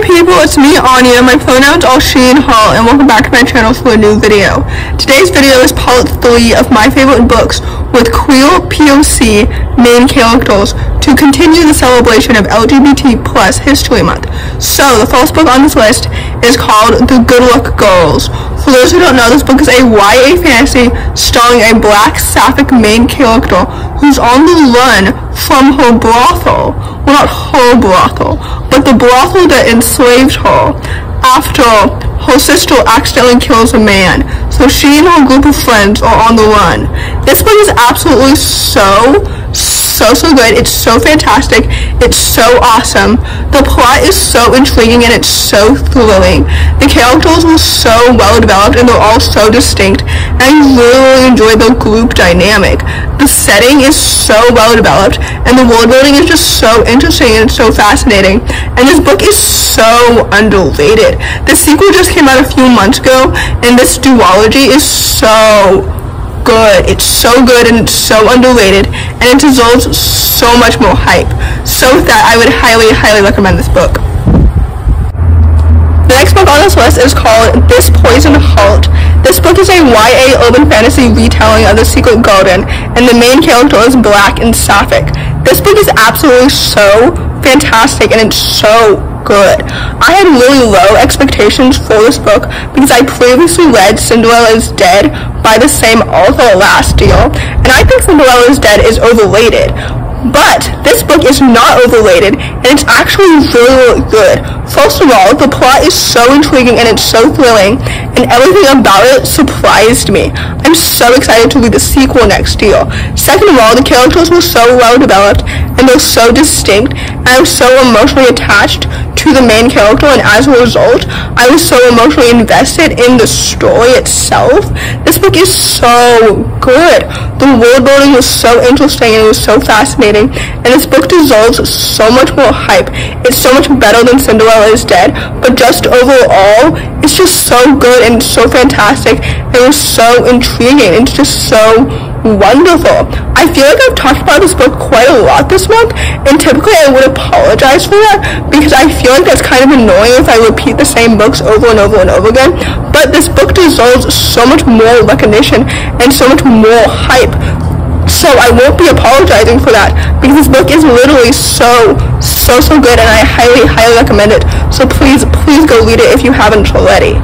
people, it's me Anja, my pronouns are she and her, and welcome back to my channel for a new video. Today's video is part 3 of my favorite books with queer POC main characters to continue the celebration of LGBT plus History Month. So, the first book on this list is called The Good Luck Girls. For those who don't know, this book is a YA fantasy starring a black sapphic main character who's on the run from her brothel. Well, not her brothel, the brothel that enslaved her after her sister accidentally kills a man. So she and her group of friends are on the run. This book is absolutely so, so, so good. It's so fantastic. It's so awesome. The plot is so intriguing and it's so thrilling. The characters were so well developed and they're all so distinct. And I really, enjoy the group dynamic. The setting is so well developed and the world building is just so interesting and so fascinating. And this book is so underrated. The sequel just came out a few months ago and this duology is so good. It's so good and it's so underrated and it deserves so much more hype. So with that, I would highly, highly recommend this book. The next book on this list is called This Poison Heart. This book is a YA urban fantasy retelling of The Secret Garden, and the main character is black and sapphic. This book is absolutely so fantastic and it's so good. I had really low expectations for this book because I previously read Cinderella is Dead by the same author last year, and I think Cinderella is Dead is overrated. But this book is not overrated, and it's actually really, really good. First of all, the plot is so intriguing and it's so thrilling, and everything about it surprised me. I'm so excited to read the sequel next year. Second of all, the characters were so well developed, and they're so distinct, and I'm so emotionally attached to the main character, and as a result, I was so emotionally invested in the story itself. This book is so good. The world building was so interesting and it was so fascinating, and this book deserves so much more hype. It's so much better than Cinderella is Dead, but just overall, it's just so good and so fantastic. It was so intriguing. It's just so wonderful. I feel like I've talked about this book quite a lot this month, and typically I would apologize for that because I feel like that's kind of annoying if I repeat the same books over and over and over again. But this book deserves so much more recognition and so much more hype. So I won't be apologizing for that because this book is literally so, so, so good and I highly, highly recommend it. So please, please go read it if you haven't already.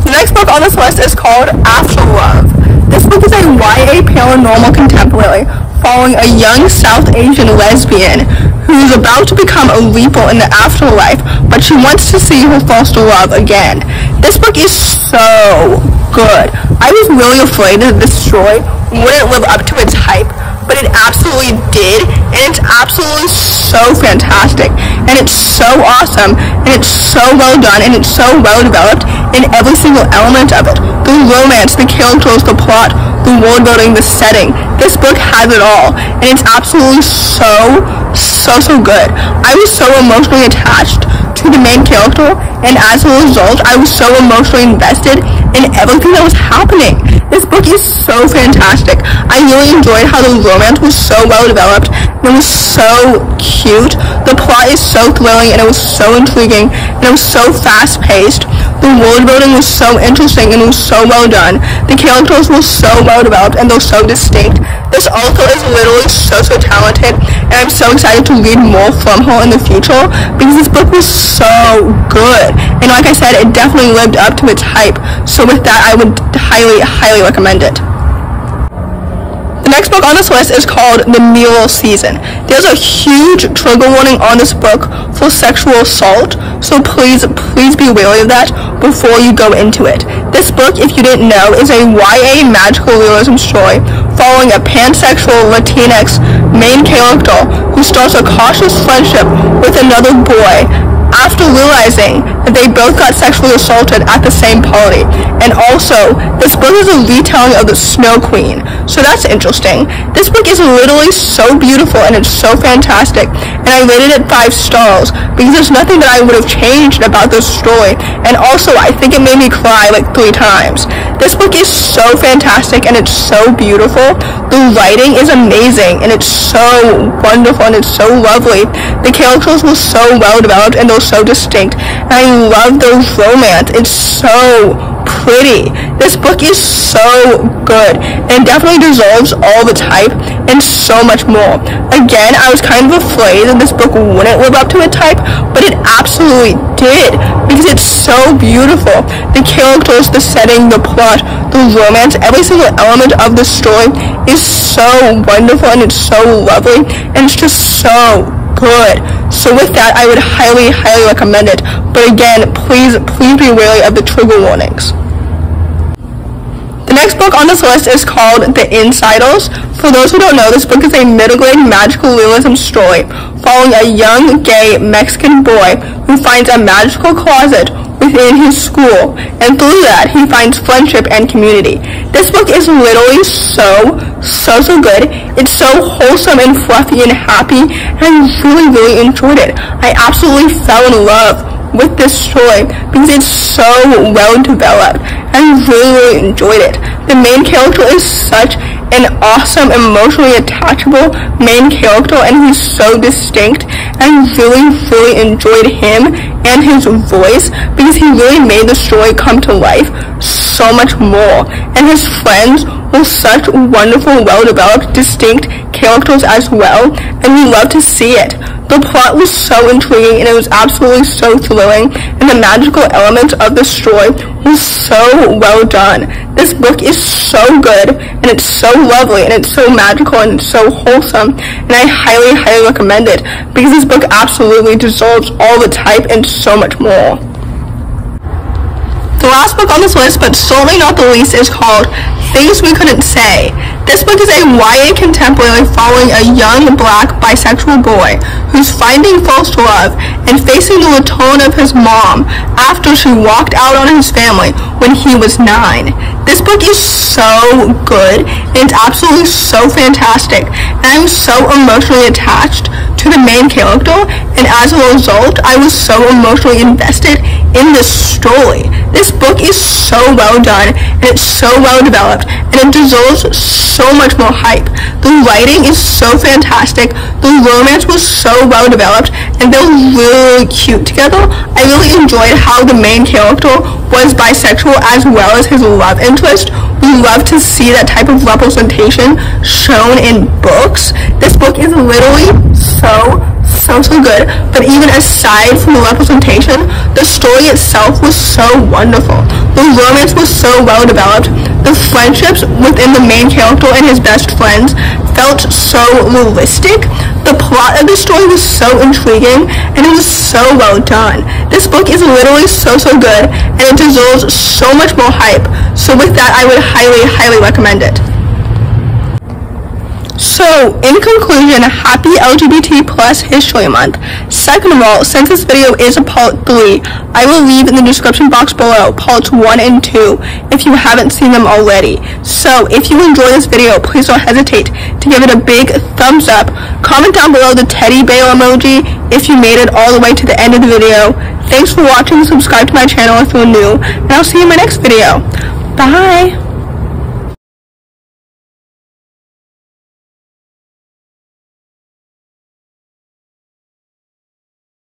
The next book on this list is called Afterlove. This book is a YA paranormal contemporary following a young South Asian lesbian who's about to become a reaper in the afterlife, but she wants to see her foster love again. This book is so good. I was really afraid that this story wouldn't live up to its hype, but it absolutely did, and it's absolutely so fantastic, and it's so awesome, and it's so well done, and it's so well developed in every single element of it. The romance, the characters, the plot, the world building, the setting. This book has it all, and it's absolutely so, so, so good. I was so emotionally attached to the main character, and as a result, I was so emotionally invested in everything that was happening. This book is so fantastic. I really enjoyed how the romance was so well developed it was so cute. The plot is so thrilling and it was so intriguing and it was so fast paced. The world building was so interesting and was so well done. The characters were so well developed and they're so distinct. This author is literally so, so talented and I'm so excited to read more from her in the future because this book was so good. And like I said, it definitely lived up to its hype. So with that, I would highly, highly recommend it. The next book on this list is called The Mirror Season. There's a huge trigger warning on this book for sexual assault, so please, please be wary of that before you go into it. This book, if you didn't know, is a YA magical realism story following a pansexual Latinx main character who starts a cautious friendship with another boy after realizing that they both got sexually assaulted at the same party. And also, this book is a retelling of the Snow Queen. So that's interesting. This book is literally so beautiful and it's so fantastic, and I rated it 5 stars because there's nothing that I would have changed about this story, and also I think it made me cry like 3 times. This book is so fantastic and it's so beautiful. The writing is amazing and it's so wonderful and it's so lovely. The characters were so well developed and they're so distinct, and I love the romance. It's so pretty. This book is so good and definitely deserves all the type and so much more. Again, I was kind of afraid that this book wouldn't live up to its type, but it absolutely did because it's so beautiful. The characters, the setting, the plot, the romance, every single element of the story is so wonderful and it's so lovely and it's just so good. So with that, I would highly, highly recommend it. But again, please, please be wary of the trigger warnings. The next book on this list is called The Insiders. For those who don't know, this book is a middle grade magical realism story following a young gay Mexican boy who finds a magical closet within his school, and through that he finds friendship and community. This book is literally so, so, so good. It's so wholesome and fluffy and happy, and I really, really enjoyed it. I absolutely fell in love with this story because it's so well developed. I really, really enjoyed it. The main character is such an awesome, emotionally attachable main character, and he's so distinct. I really, really enjoyed him and his voice because he really made the story come to life so much more. And his friends such wonderful, well-developed, distinct characters as well, and we love to see it. The plot was so intriguing and it was absolutely so thrilling and the magical elements of the story was so well done. This book is so good and it's so lovely and it's so magical and it's so wholesome and I highly, highly recommend it because this book absolutely deserves all the type and so much more. The last book on this list, but certainly not the least, is called Things We Couldn't Say. This book is a YA contemporary following a young black bisexual boy who's finding false love and facing the return of his mom after she walked out on his family when he was nine. This book is so good and it's absolutely so fantastic and I'm so emotionally attached to the main character and as a result I was so emotionally invested in this story. This book is so well done and it's so well developed and it deserves so much more hype. The writing is so fantastic. The romance was so well developed and they're really cute together. I really enjoyed how the main character was bisexual as well as his love interest. We love to see that type of representation shown in books. This book is literally so so, so good. But even aside from the representation, the story itself was so wonderful. The romance was so well developed. The friendships within the main character and his best friends felt so realistic. The plot of the story was so intriguing and it was so well done. This book is literally so, so good and it deserves so much more hype. So with that, I would highly, highly recommend it. So, in conclusion, happy LGBT plus History Month. Second of all, since this video is a part 3, I will leave in the description box below parts 1 and 2 if you haven't seen them already. So, if you enjoy this video, please don't hesitate to give it a big thumbs up. Comment down below the teddy bear emoji if you made it all the way to the end of the video. Thanks for watching, subscribe to my channel if you're new, and I'll see you in my next video. Bye!